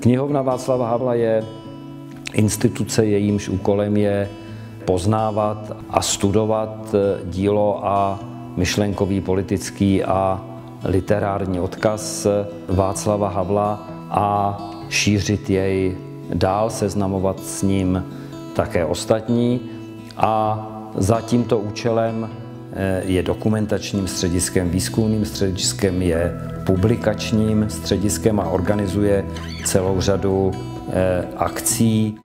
Knihovna Václava Havla je instituce, jejímž úkolem je poznávat a studovat dílo a myšlenkový, politický a literární odkaz Václava Havla a šířit jej dál, seznamovat s ním také ostatní. A za tímto účelem eh, je dokumentačním střediskem, výzkumným střediskem, je publikačním střediskem a organizuje celou řadu eh, akcí.